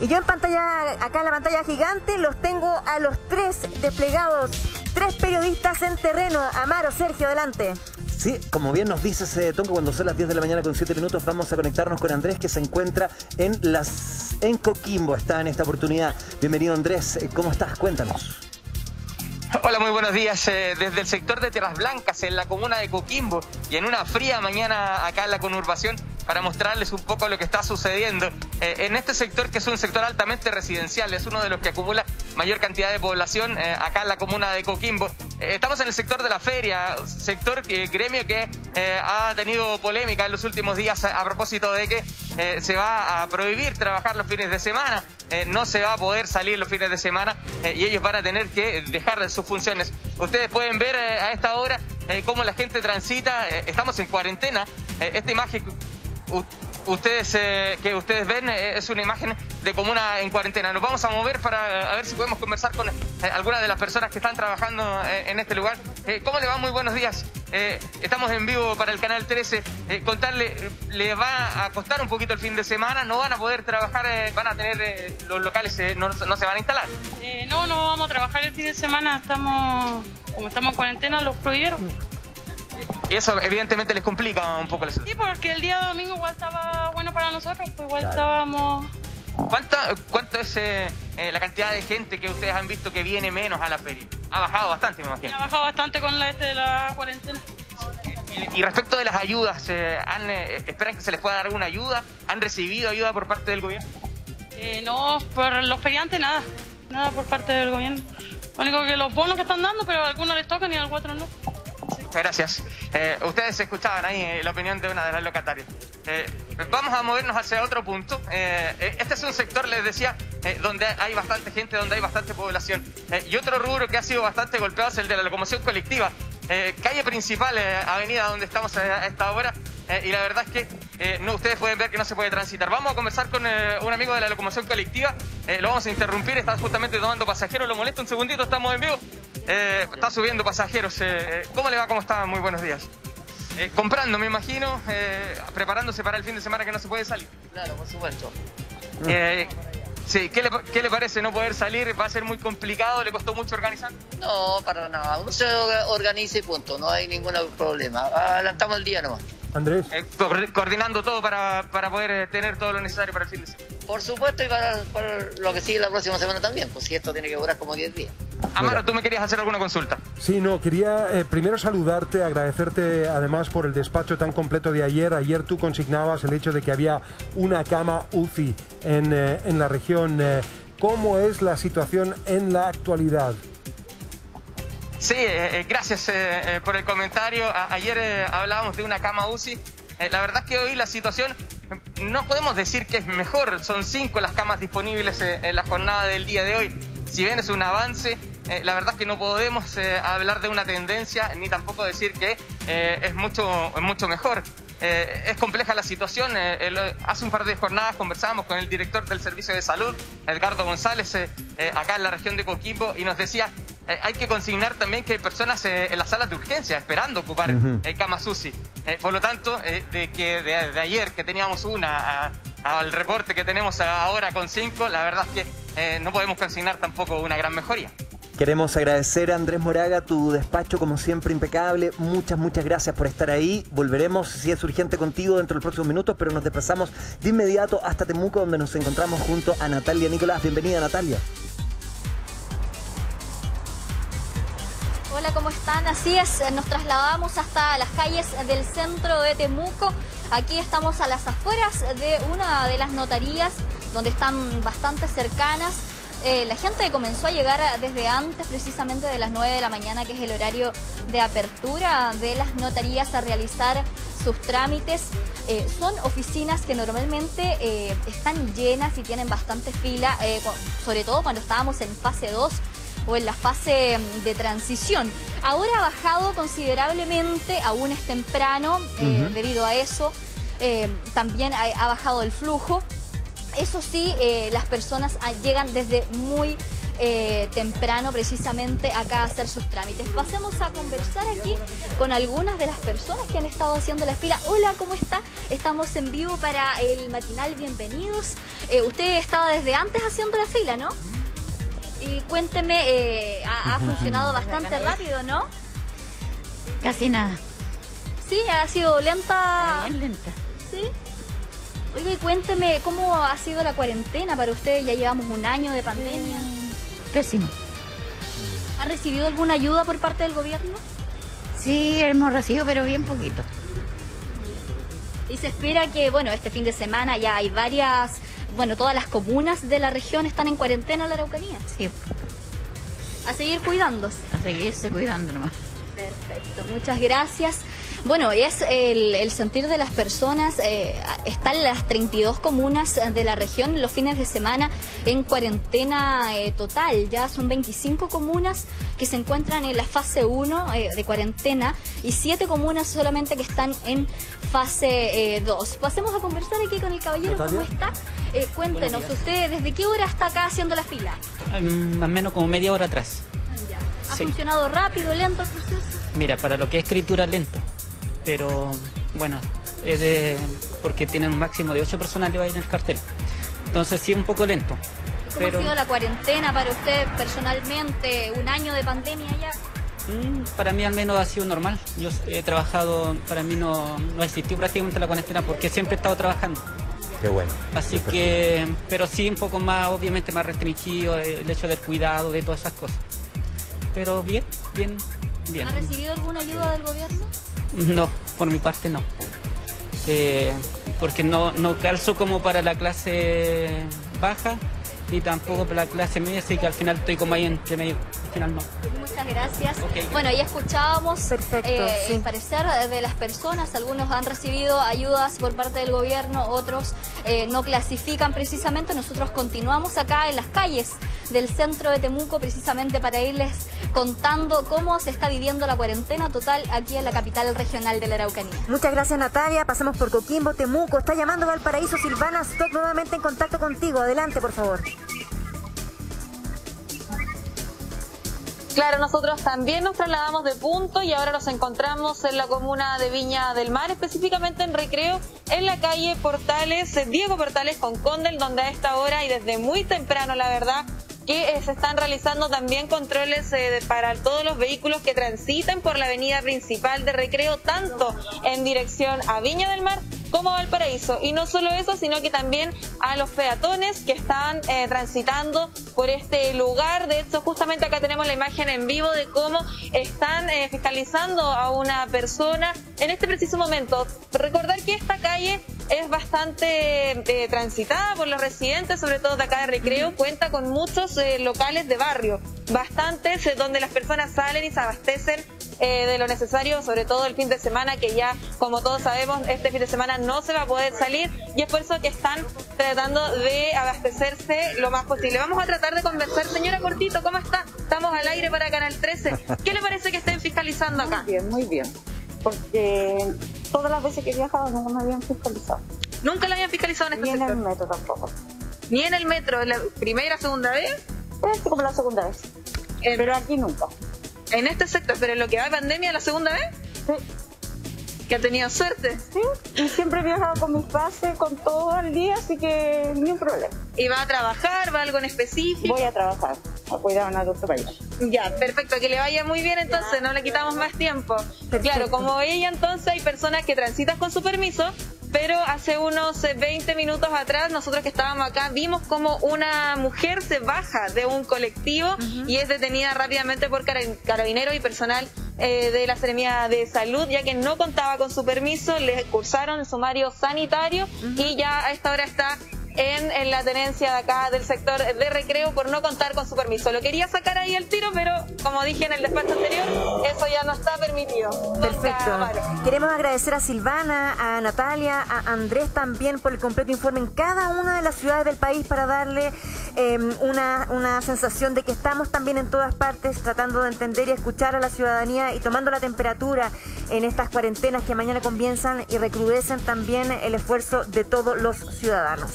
Y yo en pantalla, acá en la pantalla gigante, los tengo a los tres desplegados, tres periodistas en terreno. Amaro, Sergio, adelante. Sí, como bien nos dice ese Tonco, cuando son las 10 de la mañana con 7 minutos, vamos a conectarnos con Andrés, que se encuentra en las en Coquimbo, está en esta oportunidad. Bienvenido Andrés, ¿cómo estás? Cuéntanos. Hola, muy buenos días. Eh, desde el sector de Tierras Blancas, en la comuna de Coquimbo, y en una fría mañana acá en la conurbación, para mostrarles un poco lo que está sucediendo eh, en este sector, que es un sector altamente residencial, es uno de los que acumula mayor cantidad de población eh, acá en la comuna de Coquimbo. estamos en el sector de la feria, sector gremio que ha tenido polémica en los últimos días a, propósito de que se va a prohibir trabajar los fines de semana, no se va a poder salir los fines de semana y ellos van a tener que dejar de sus funciones. Ustedes pueden ver a esta hora cómo la gente transita, estamos en cuarentena, esta imagen ustedes eh, que ustedes ven eh, es una imagen de comuna en cuarentena. Nos vamos a mover para ver si podemos conversar con eh, algunas de las personas que están trabajando en este lugar. ¿Cómo le va? Muy buenos días. estamos en vivo para el canal 13. contarle, le va a costar un poquito el fin de semana, no van a poder trabajar, van a tener los locales, no, no, se van a instalar. no, no vamos a trabajar el fin de semana, estamos, como estamos en cuarentena, los prohibieron. Y eso evidentemente les complica un poco la situación. Sí, porque el día domingo igual estaba bueno para nosotros, pues igual estábamos... ¿Cuánta, ¿Cuánto es eh, eh, la cantidad de gente que ustedes han visto que viene menos a la feria? Ha bajado bastante, me imagino. Ha bajado bastante con la, este la cuarentena. Y, respecto de las ayudas, eh, ¿esperan que se les pueda dar alguna ayuda? ¿Han recibido ayuda por parte del gobierno? no, por los feriantes nada, nada por parte del gobierno. Lo único que los bonos que están dando, pero a algunos les tocan y a otros no. Muchas gracias. Eh, ustedes escuchaban ahí eh, la opinión de una de las locatarias. Eh, vamos a movernos hacia otro punto. este es un sector, les decía, donde hay bastante gente, donde hay bastante población. y otro rubro que ha sido bastante golpeado es el de la locomoción colectiva. calle principal, avenida donde estamos a esta hora, y la verdad es que no, ustedes pueden ver que no se puede transitar. Vamos a conversar con un amigo de la locomoción colectiva, lo vamos a interrumpir, está justamente tomando pasajeros, lo molesto un segundito, estamos en vivo. Eh, está subiendo pasajeros. Eh, ¿Cómo le va? ¿Cómo está? Muy buenos días. Eh, comprando, me imagino, preparándose para el fin de semana que no se puede salir. Claro, por supuesto. sí, ¿qué le, ¿qué le, parece no poder salir? ¿Va a ser muy complicado? ¿Le costó mucho organizar? No, para nada. Uno se organiza y punto. No hay ningún problema. Adelantamos el día nomás. Andrés. coordinando todo para, para poder tener todo lo necesario para el fin de semana. Por supuesto, y para, lo que sigue la próxima semana también, pues si esto tiene que durar como 10 días. Amaro, tú me querías hacer alguna consulta. Sí, no, quería eh, primero saludarte, agradecerte además por el despacho tan completo de ayer. Ayer tú consignabas el hecho de que había una cama UCI en, eh, en la región. Eh, ¿Cómo es la situación en la actualidad? Sí, gracias por el comentario. ayer hablábamos de una cama UCI. la verdad es que hoy la situación no podemos decir que es mejor. Son cinco las camas disponibles en la jornada del día de hoy. Si bien es un avance, eh, la verdad es que no podemos eh, hablar de una tendencia ni tampoco decir que eh, es mucho, mucho mejor. es compleja la situación. hace un par de jornadas conversábamos con el director del Servicio de Salud, Edgardo González, acá en la región de Coquimbo, y nos decía, hay que consignar también que hay personas en las salas de urgencia esperando ocupar el camas UCI. por lo tanto, de que de, ayer que teníamos una al reporte que tenemos ahora con cinco, la verdad es que no podemos consignar tampoco una gran mejoría. Queremos agradecer a Andrés Moraga tu despacho, como siempre, impecable. Muchas, muchas gracias por estar ahí. Volveremos, si es urgente, contigo dentro de los próximos minutos, pero nos desplazamos de inmediato hasta Temuco, donde nos encontramos junto a Natalia Nicolás. Bienvenida, Natalia. ¿Cómo están? Así es, nos trasladamos hasta las calles del centro de Temuco. Aquí estamos a las afueras de una de las notarías, donde están bastante cercanas eh, la gente comenzó a llegar desde antes precisamente de las 9 de la mañana, que es el horario de apertura de las notarías a realizar sus trámites. Eh, son oficinas que normalmente eh, están llenas y tienen bastante fila, sobre todo cuando estábamos en fase 2 o en la fase mm, de transición. Ahora ha bajado considerablemente, aún es temprano debido a eso. también ha bajado el flujo. Eso sí, eh, las personas llegan desde muy eh, temprano precisamente acá a hacer sus trámites. Pasemos a conversar aquí con algunas de las personas que han estado haciendo la fila. Hola, ¿cómo está? Estamos en vivo para el matinal Bienvenidos. Eh, usted estaba desde antes haciendo la fila, ¿no? Y cuénteme, eh, ha, ha funcionado bastante rápido, ¿no? Casi nada. Sí, ha sido lenta. Bien lenta. Sí. Oiga, y cuénteme, ¿cómo ha sido la cuarentena para usted? Ya llevamos un año de pandemia. Pésimo. ¿Ha recibido alguna ayuda por parte del gobierno? Sí, hemos recibido, pero bien poquito. Y se espera que, bueno, este fin de semana ya hay varias, bueno, todas las comunas de la región están en cuarentena en la Araucanía. Sí, A seguir cuidándose. a seguirse cuidando nomás. Perfecto, muchas gracias. Bueno, es el, el sentir de las personas. eh, están las 32 comunas de la región los fines de semana en cuarentena eh, total. Ya son 25 comunas que se encuentran en la fase 1 eh, de cuarentena y 7 comunas solamente que están en fase 2. Pasemos a conversar aquí con el caballero. ¿Cómo está? Eh, cuéntenos, ¿usted desde qué hora está acá haciendo la fila? Más o menos como media hora atrás. ¿Ha Sí. funcionado rápido, lento el proceso? Mira, para lo que es escritura lento. Pero bueno, es de, porque tienen un máximo de 8 personas que va a ir en el cartel. Entonces sí, un poco lento. ¿Cómo Pero ha sido la cuarentena para usted personalmente? ¿Un año de pandemia ya? mm, para mí al menos ha sido normal. Yo he trabajado, para mí no, no existió prácticamente la cuarentena porque siempre he estado trabajando. Qué bueno. Así que, pero sí un poco más, obviamente más restringido, el hecho del cuidado, de todas esas cosas. Pero bien, bien, bien. ¿Ha recibido alguna ayuda del gobierno? No, por mi parte no. Eh, porque no, no calzo como para la clase baja ni tampoco para la clase media, así que al final estoy como ahí entre medio. Al final no. Muchas gracias. Bueno, ya escuchábamos Perfecto, eh, sí. el parecer de las personas. Algunos han recibido ayudas por parte del gobierno, otros eh, no clasifican precisamente. Nosotros continuamos acá en las calles del centro de Temuco precisamente para irles contando cómo se está viviendo la cuarentena total aquí en la capital regional de la Araucanía. Muchas gracias Natalia, pasamos por Coquimbo, Temuco, está llamando Valparaíso, Silvana Stock nuevamente en contacto contigo, adelante por favor. Claro, nosotros también nos trasladamos de punto y ahora nos encontramos en la comuna de Viña del Mar, específicamente en Recreo, en la calle Portales, eh, Diego Portales con Condel, donde a esta hora y desde muy temprano, la verdad, que eh, se están realizando también controles eh, para todos los vehículos que transiten por la avenida principal de Recreo, tanto en dirección a Viña del Mar como Valparaíso. Y no solo eso, sino que también a los peatones que están eh, transitando por este lugar. De hecho, justamente acá tenemos la imagen en vivo de cómo están eh, fiscalizando a una persona en este preciso momento. Recordar que esta calle es bastante eh, transitada por los residentes, sobre todo de acá de Recreo, cuenta con muchos eh, locales de barrio, bastantes eh, donde las personas salen y se abastecen eh, de lo necesario, sobre todo el fin de semana, que ya, como todos sabemos, este fin de semana no se va a poder salir y es por eso que están tratando de abastecerse lo más posible. Vamos a tratar de conversar. Señora Cortito, ¿cómo está? Estamos al aire para Canal 13. ¿Qué le parece que estén fiscalizando acá? Bien, muy bien. Porque todas las veces que he viajado nunca me habían fiscalizado. Nunca la habían fiscalizado en Ni este en el metro tampoco. Ni en el metro, la primera, segunda vez. Es como la segunda vez. En, Pero aquí nunca. en este sector, pero en lo que va de pandemia, la segunda vez. Que ha tenido suerte. Sí, y siempre he viajado con mis pases, con todo el día, así que ni un problema. ¿Y va a trabajar? ¿Va a algo en específico? Voy a trabajar, a cuidar a un adulto mayor. Ya, perfecto, que le vaya muy bien entonces, no le quitamos más tiempo. Claro, como ella entonces hay personas que transitan con su permiso, pero hace unos eh, 20 minutos atrás nosotros que estábamos acá vimos como una mujer se baja de un colectivo y es detenida rápidamente por cara- carabineros y personal eh, de la Seremía de Salud, ya que no contaba con su permiso, le cursaron el sumario sanitario y ya a esta hora está en, en la tenencia de acá del sector de recreo por no contar con su permiso. Lo quería sacar ahí el tiro, pero como dije en el despacho anterior, eso ya no está permitido. Perfecto. Queremos agradecer a Silvana, a Natalia, a Andrés también por el completo informe en cada una de las ciudades del país para darle eh, una, una sensación de que estamos también en todas partes tratando de entender y escuchar a la ciudadanía y tomando la temperatura en estas cuarentenas que mañana comienzan y recrudecen también el esfuerzo de todos los ciudadanos.